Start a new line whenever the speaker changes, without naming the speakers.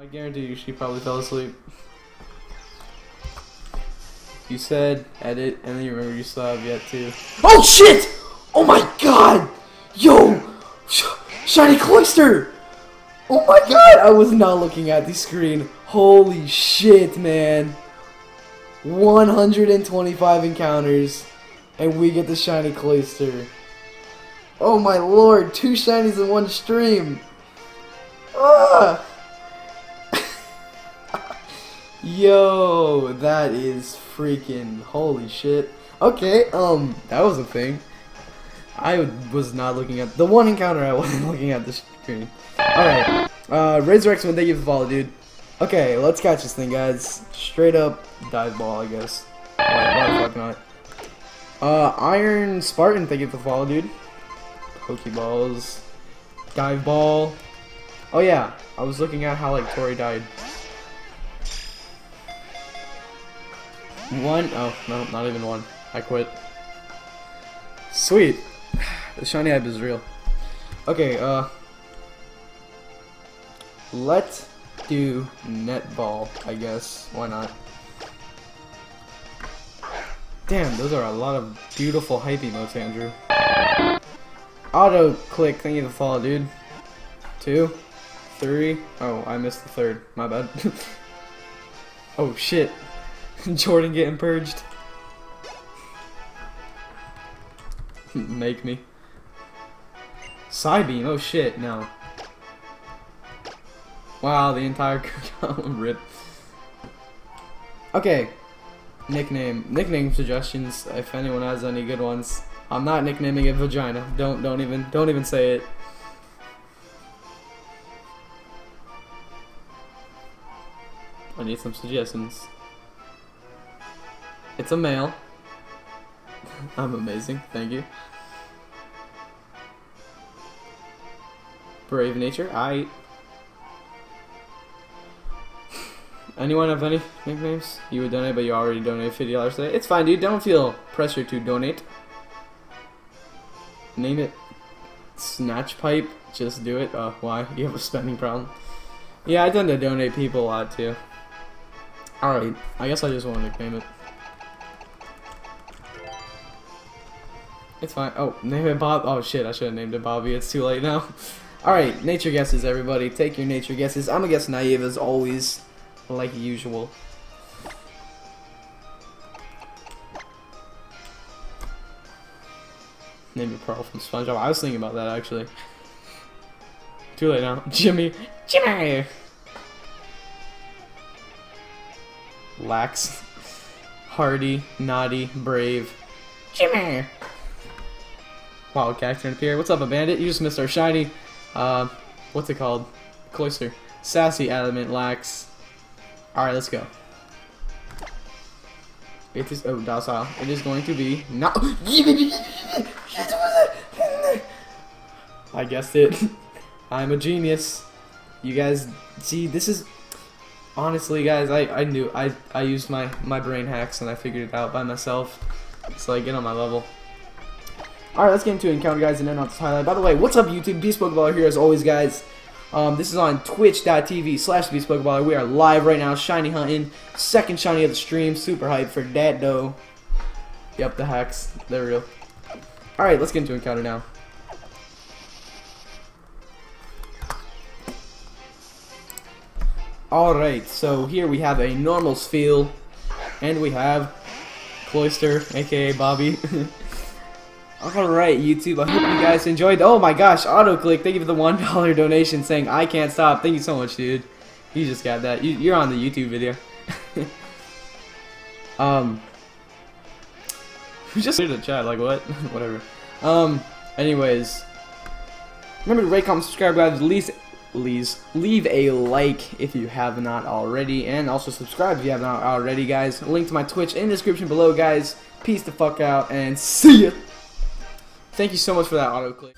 I guarantee you she probably fell asleep. You said edit, and then you remember you still have yet to. Oh shit! Oh my god! Yo! Sh Shiny Cloyster! Oh my god! I was not looking at the screen. Holy shit, man. 125 encounters, and we get the Shiny Cloyster. Oh my lord, two shinies in one stream. Ah! Yo, that is freaking holy shit. Okay, um, that was a thing. I was not looking at the one encounter. I wasn't looking at the screen. All right, uh, Razor X, thank you for the follow, dude. Okay, let's catch this thing, guys. Straight up dive ball, I guess. Why, the fuck not? Uh, Iron Spartan, thank you for the follow, dude. Pokeballs, dive ball. Oh yeah, I was looking at how like Tori died. One, oh, no, not even one. I quit. Sweet. The shiny hype is real. Okay, uh... Let's do netball, I guess. Why not? Damn, those are a lot of beautiful hype emotes, Andrew. Auto click, thank you for the follow, dude. Two, three. Oh, I missed the third. My bad. oh shit. Jordan getting purged. Make me. Psybeam, oh shit, no. Wow, the entire rip. Okay. Nickname. Nickname suggestions, if anyone has any good ones. I'm not nicknaming it vagina. Don't don't even don't even say it. I need some suggestions. It's a male. I'm amazing, thank you. Brave nature, I. Anyone have any nicknames? You would donate, but you already donated $50 today. It's fine, dude. Don't feel pressure to donate. Name it Snatch Pipe. Just do it. Uh, why? You have a spending problem. Yeah, I tend to donate people a lot, too. Alright, I guess I just want to nickname it. It's fine. Oh, name it Bob. Oh shit, I should have named it Bobby. It's too late now. Alright, nature guesses, everybody. Take your nature guesses. I'm gonna guess naive as always, like usual. Name it Pearl from SpongeBob. I was thinking about that actually. Too late now. Jimmy. Jimmy! Lax. Hardy. Naughty. Brave. Jimmy! Wildcat turn appear. What's up, a bandit? You just missed our shiny. Uh, what's it called? Cloyster. Sassy, adamant, lax. Alright, let's go. It is oh docile. It is going to be not. I guessed it. I'm a genius. You guys see this is honestly guys I, I knew I, I used my, my brain hacks and I figured it out by myself. So I get on my level. Alright, let's get into encounter, guys, and then on this highlight. By the way, what's up, YouTube? Beast Pokeballer here, as always, guys. Um, this is on twitch.tv slash Beast Pokeballer. We are live right now, shiny hunting. Second shiny of the stream. Super hype for that, though. Yep, the hacks. They're real. Alright, let's get into encounter now. Alright, so here we have a normal Spheal, and we have Cloyster, aka Bobby. Alright, YouTube, I hope you guys enjoyed. Oh my gosh, AutoClick, thank you for the $1 donation saying I can't stop. Thank you so much, dude. You just got that. You, are on the YouTube video. um, just in the chat, like what? Whatever. Um, anyways, remember to rate, comment, subscribe, guys. Least, please leave a like if you have not already, and also subscribe if you have not already, guys. Link to my Twitch in the description below, guys. Peace the fuck out, and see ya. Thank you so much for that auto click.